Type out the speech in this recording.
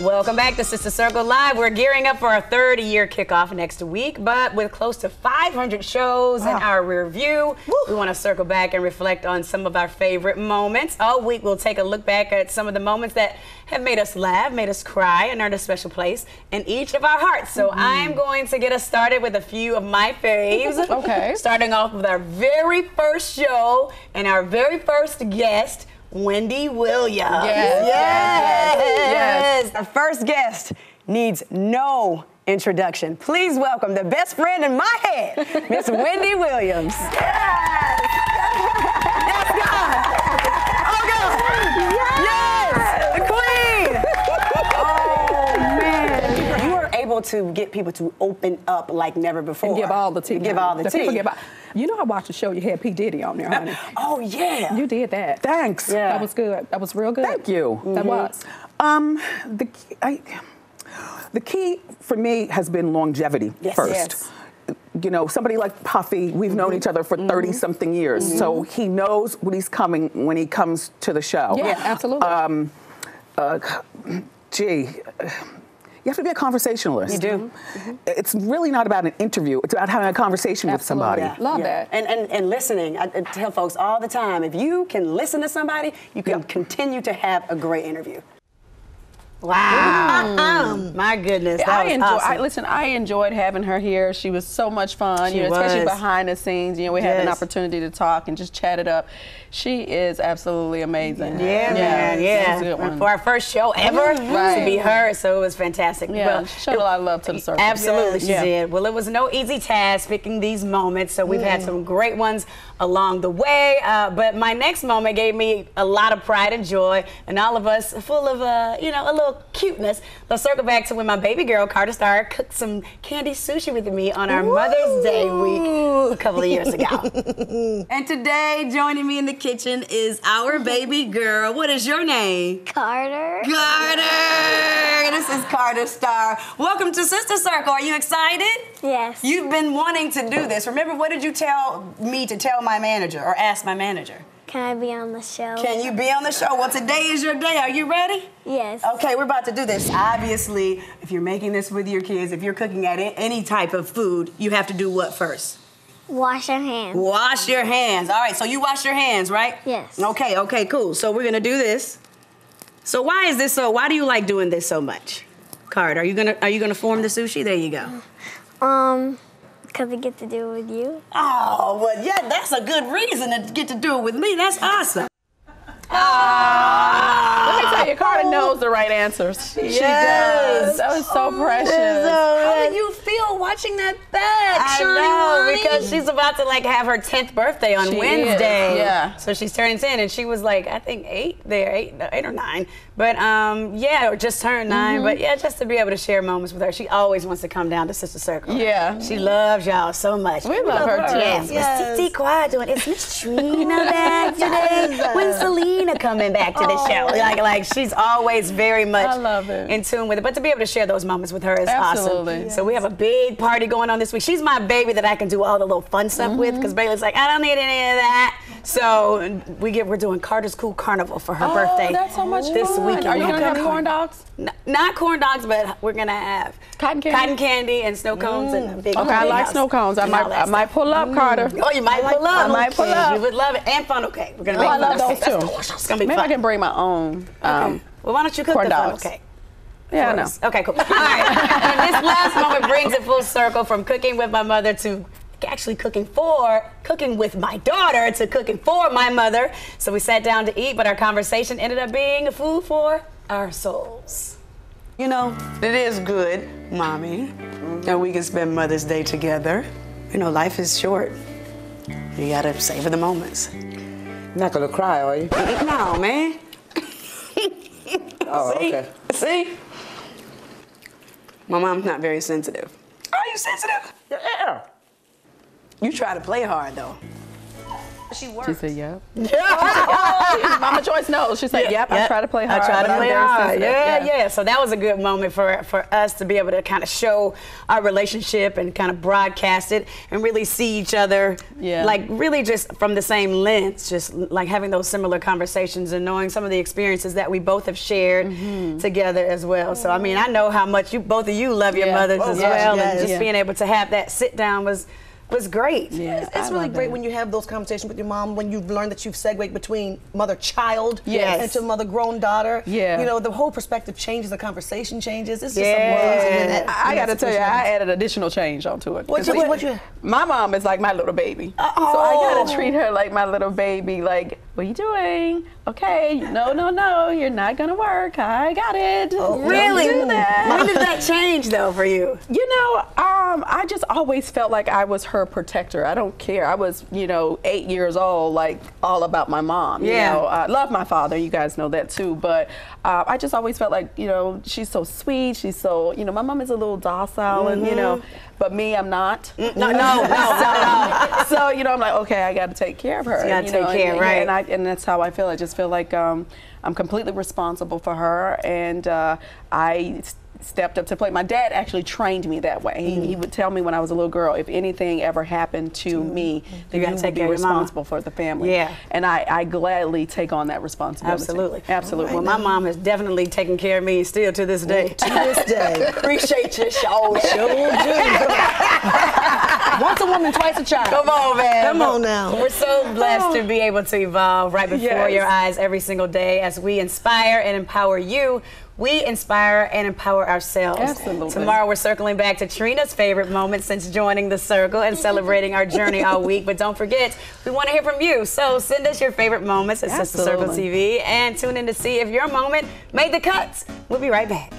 Welcome back to Sister Circle Live. We're gearing up for our third year kickoff next week, but with close to 500 shows in our review, we want to circle back and reflect on some of our favorite moments. All week, we'll take a look back at some of the moments that have made us laugh, made us cry, and earned a special place in each of our hearts. So mm-hmm. I'm going to get us started with a few of my faves. Okay. Starting off with our very first show and our very first guest. Wendy Williams. Yes. Yes. Our first guest needs no introduction. Please welcome the best friend in my head, Miss Wendy Williams. Yes. Yes, God. Oh, God. Yes. Able to get people to open up like never before. And give all the tea. Give all the, tea. give all- You know, I watched the show. You had P Diddy on there, honey. Oh, yeah. You did that. Thanks. Yeah. That was good. That was real good. Thank you. That was. Um, the key, I, the key for me has been longevity Yes. first. Yes. You know, somebody like Puffy, we've known each other for 30 something years, so he knows what he's coming when he comes to the show. Yeah, absolutely. Um, uh, gee, you have to be a conversationalist. You do. Mm-hmm. Mm-hmm. It's really not about an interview, it's about having a conversation with somebody. Absolutely. Love that. And, and, and listening. I, I tell folks all the time if you can listen to somebody, you can Yeah. continue to have a great interview. Wow. My goodness. That I was enjoy. awesome. I, listen, I enjoyed having her here. She was so much fun. She you know, especially behind the scenes. You know, we had an opportunity to talk and just chat it up. She is absolutely amazing. Yeah, man, it yeah. a good one. For our first show ever Right. to be her, so it was fantastic. Yeah, Well, she showed a lot of love to the circle. Absolutely, she Yeah. did. Well, it was no easy task picking these moments, so we've Mm. had some great ones along the way. Uh, but my next moment gave me a lot of pride and joy, and all of us full of, uh, you know, a little cuteness. Let's circle back to when my baby girl, Carter Starr, cooked some candy sushi with me on our Mother's Day week a couple of years ago. and today, joining me in the kitchen is our baby girl. What is your name? Carter. Carter! This is Carter Star. Welcome to Sister Circle. Are you excited? Yes. You've been wanting to do this. Remember, what did you tell me to tell my manager or ask my manager? Can I be on the show? Can you be on the show? Well, today is your day. Are you ready? Yes. Okay, we're about to do this. Obviously, if you're making this with your kids, if you're cooking at any type of food, you have to do what first? Wash your hands. Wash your hands. All right, so you wash your hands, right? Yes. Okay, okay, cool. So we're gonna do this. So why is this so? Why do you like doing this so much, Card? Are you gonna Are you gonna form the sushi? There you go. Um, because I get to do it with you. Oh, well, yeah, that's a good reason to get to do it with me. That's awesome. Let me tell you, Carter knows the right answers. She Yes. does. That was so precious. Oh, How do you watching that back? I Shawnee know Ronnie? because she's about to like have her tenth birthday on She is, Wednesday. yeah. So she's turning ten, and she was like, I think eight there, eight, eight or nine. But um, yeah, or just turned 9 Mm-hmm. But yeah, just to be able to share moments with her. She always wants to come down to Sister Circle. Yeah. She loves y'all so much. We love her, too. Yes. Yes. What's TT Quad doing? Is Miss Trina back today? When's Syleena coming back to the show? Like, like she's always very much love in tune with it. But to be able to share those moments with her is Absolutely. awesome. So we have a big party going on this week. She's my baby that I can do all the little fun stuff with Mm-hmm. because Bailey's like, I don't need any of that. So we get we're doing Carter's Cool Carnival for her Oh, birthday. that's so much this fun. weekend. Are you gonna have corn dogs? N- not corn dogs, but we're gonna have Cotton candy? cotton candy and snow cones and a big. Okay, I big like house snow cones. I and might, I might pull up, Carter. Oh, you might pull up. I might pull up. You would love it and funnel cake. We're gonna Oh, make I love those cake. too. That's- It's gonna be Maybe fun. I can bring my own. Um, well, why don't you cook corn the funnel dogs. cake? Yeah, I know. Okay, cool. All right. and this last moment brings it full circle from cooking with my mother to actually cooking for, cooking with my daughter to cooking for my mother. So we sat down to eat, but our conversation ended up being a food for our souls. You know, it is good, mommy, that we can spend Mother's Day together. You know, life is short. You gotta savor the moments. Not gonna cry, are you? No, man. Oh, See? okay. See? My mom's not very sensitive. Are you sensitive? Yeah. You try to play hard though. She She said, yep. Yeah. My Mama Joyce knows. She said, "Yep, I try to play hard." I try to play hard. sensitive." Yeah, yeah, So that was a good moment for for us to be able to kind of show our relationship and kind of broadcast it and really see each other. Yeah. Like really just from the same lens, just like having those similar conversations and knowing some of the experiences that we both have shared Mm-hmm. together as well. So I mean, I know how much you both of you love your Yeah. mothers Oh, as yes, well, yes. and just Yeah. being able to have that sit down was was great. Yeah, It's, it's really great that. when you have those conversations with your mom when you've learned that you've segued between mother child Yes. and to mother grown daughter. Yeah. You know, the whole perspective changes, the conversation changes. It's just Yeah. amazing. that- I, I got to tell you, I added additional change onto it. What you- 'Cause what you- My mom is like my little baby, so I gotta oh. treat her like my little baby. Like, what are you doing? Okay, no, no, no, you're not gonna work. I got it. Don't Really? When did that change though for you? You know, um, I just always felt like I was her protector. I don't care. I was, you know, eight years old, like all about my mom. You Yeah. know, I love my father. You guys know that too. But uh, I just always felt like, you know, she's so sweet. She's so, you know, my mom is a little docile, and you know, but me, I'm not. No, no, no, not so you know, I'm like, okay, I got to take care of her. You you know, take care, and, right. And, I, and that's how I feel. I just feel like um, I'm completely responsible for her, and uh, I stepped up to play. My dad actually trained me that way. He, he would tell me when I was a little girl, if anything ever happened to me, then You you would take be responsible for the family. Yeah. And I, I gladly take on that responsibility. Absolutely. Absolutely. Well, my mom has definitely taken care of me still to this day. To this day. Appreciate your show. Sure do. Once a woman, twice a child. Come on, man. Come on now. We're so blessed to be able to evolve right before Yes. your eyes every single day as we inspire and empower you. We inspire and empower ourselves. Absolutely. Tomorrow we're circling back to Trina's favorite moment since joining the circle and celebrating our journey all week. But don't forget, we want to hear from you. So send us your favorite moments at Sister Circle TV and tune in to see if your moment made the cuts. We'll be right back.